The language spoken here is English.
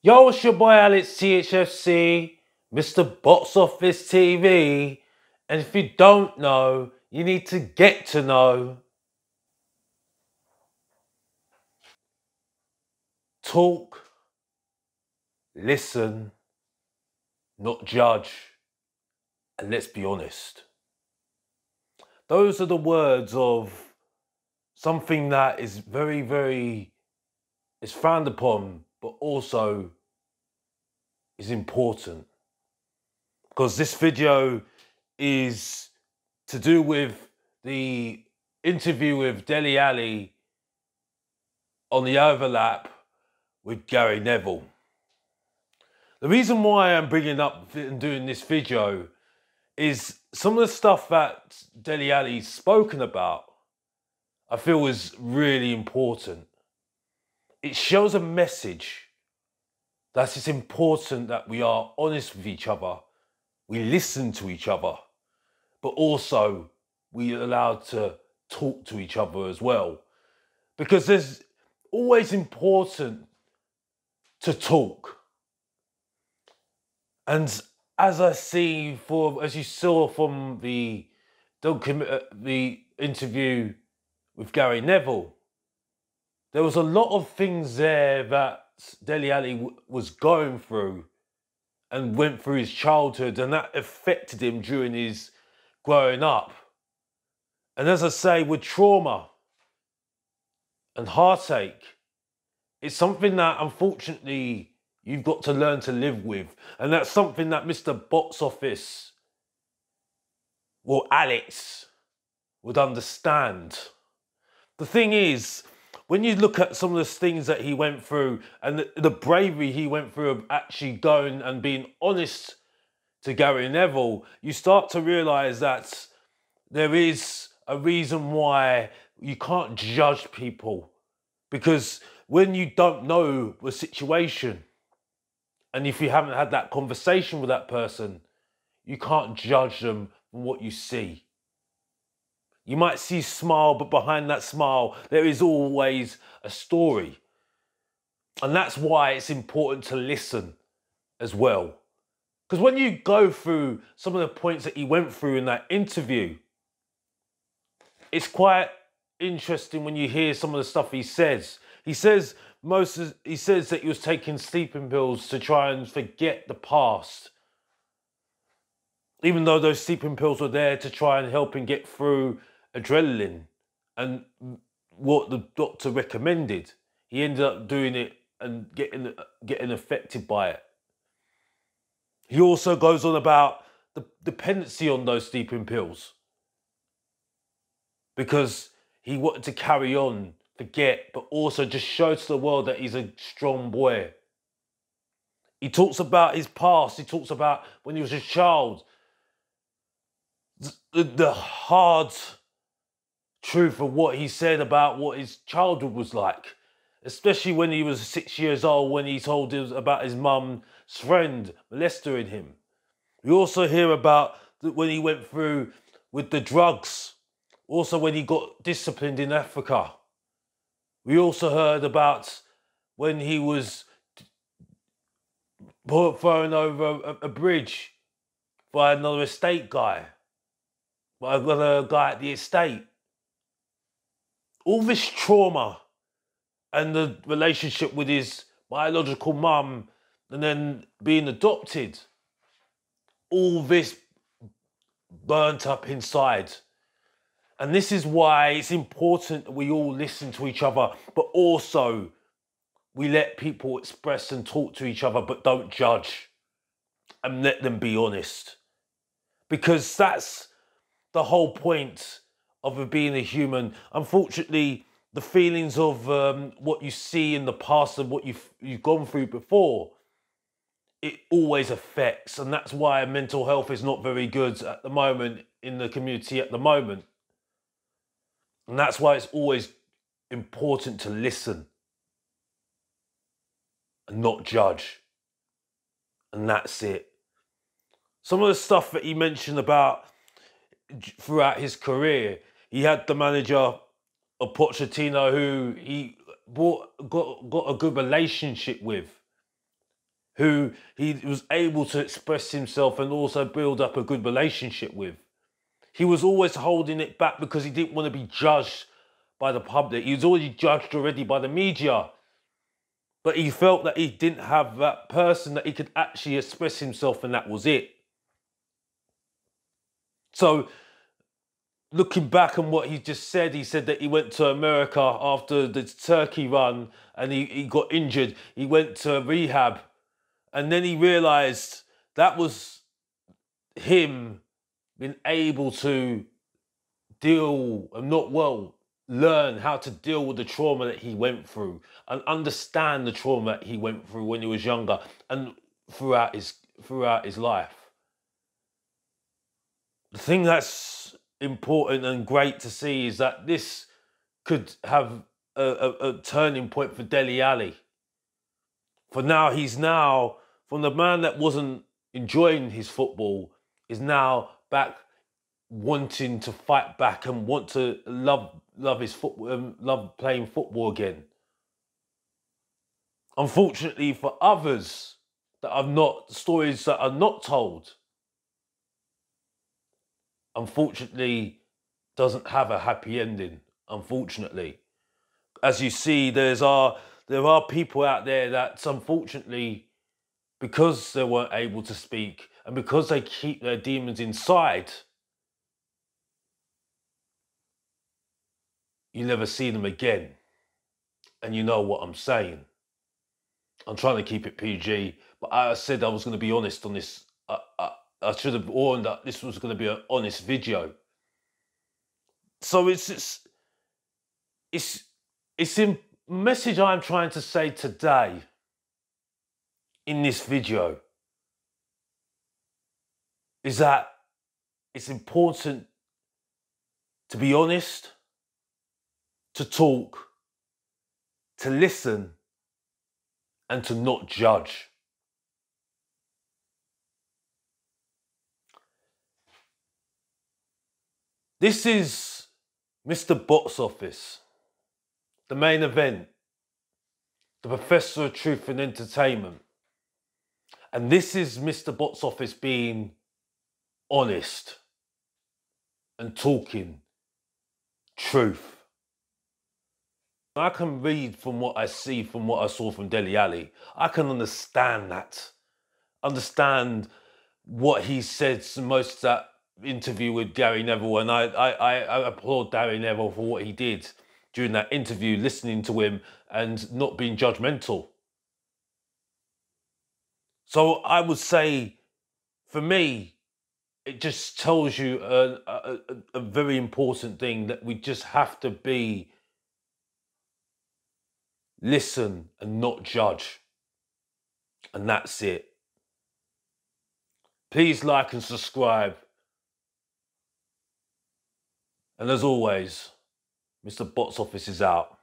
Yo, it's your boy Alex THFC, Mr. Box Office TV. And if you don't know, you need to get to know. Talk, listen, not judge, and let's be honest. Those are the words of something that is very, very is frowned upon, but also is important. Because this video is to do with the interview with Dele Ali on the overlap with Gary Neville. The reason why I'm bringing up and doing this video is some of the stuff that Dele Ali's spoken about, I feel is really important. It shows a message that it's important that we are honest with each other, we listen to each other, but also we are allowed to talk to each other as well. Because there's always important to talk. And as I see for as you saw from the uh, the interview with Gary Neville, there was a lot of things there that Dele Ali was going through and went through his childhood, and that affected him during his growing up. And as I say, with trauma and heartache, it's something that unfortunately you've got to learn to live with. And that's something that Mr. Box Office, well, Alex, would understand. The thing is, when you look at some of the things that he went through and the, the bravery he went through of actually going and being honest to Gary Neville, you start to realize that there is a reason why you can't judge people because when you don't know the situation and if you haven't had that conversation with that person, you can't judge them from what you see. You might see smile, but behind that smile, there is always a story. And that's why it's important to listen as well. Because when you go through some of the points that he went through in that interview, it's quite interesting when you hear some of the stuff he says. He says most of, he says that he was taking sleeping pills to try and forget the past. Even though those sleeping pills were there to try and help him get through adrenaline and what the doctor recommended. He ended up doing it and getting getting affected by it. He also goes on about the dependency on those sleeping pills because he wanted to carry on, forget, but also just show to the world that he's a strong boy. He talks about his past. He talks about when he was a child, the, the hard truth of what he said about what his childhood was like, especially when he was six years old when he told us about his mum's friend molesting him. We also hear about when he went through with the drugs, also when he got disciplined in Africa. We also heard about when he was thrown over a bridge by another estate guy, by another guy at the estate all this trauma and the relationship with his biological mum and then being adopted, all this burnt up inside. And this is why it's important that we all listen to each other, but also we let people express and talk to each other, but don't judge and let them be honest. Because that's the whole point of being a human. Unfortunately, the feelings of um, what you see in the past and what you've you've gone through before, it always affects, and that's why mental health is not very good at the moment in the community at the moment. And that's why it's always important to listen and not judge. And that's it. Some of the stuff that he mentioned about throughout his career, he had the manager of Pochettino who he brought, got got a good relationship with, who he was able to express himself and also build up a good relationship with. He was always holding it back because he didn't want to be judged by the public. He was already judged already by the media. But he felt that he didn't have that person that he could actually express himself, and that was it. So, looking back on what he just said, he said that he went to America after the Turkey run and he, he got injured. He went to rehab and then he realized that was him being able to deal and not well learn how to deal with the trauma that he went through and understand the trauma that he went through when he was younger and throughout his throughout his life the thing that's important and great to see is that this could have a, a, a turning point for Dele Ali. For now, he's now from the man that wasn't enjoying his football is now back wanting to fight back and want to love love his football, um, love playing football again. Unfortunately, for others that are not stories that are not told, unfortunately, doesn't have a happy ending. Unfortunately, as you see, there's are there are people out there that unfortunately, because they weren't able to speak and because they keep their demons inside you never see them again. And you know what I'm saying. I'm trying to keep it PG, but I said I was going to be honest on this. I, I, I should have warned that this was going to be an honest video. So it's it's it's it's a message I'm trying to say today in this video is that it's important to be honest to talk, to listen, and to not judge. This is Mr. Box Office, the main event, the Professor of Truth and Entertainment. And this is Mr. Box Office being honest and talking truth. I can read from what I see, from what I saw from Dele Ali. I can understand that. Understand what he said most that interview with Gary Neville. And I, I, I applaud Gary Neville for what he did during that interview, listening to him and not being judgmental. So I would say, for me, it just tells you a, a, a very important thing that we just have to be listen and not judge. And that's it. Please like and subscribe. And as always, Mr. Box Office is out.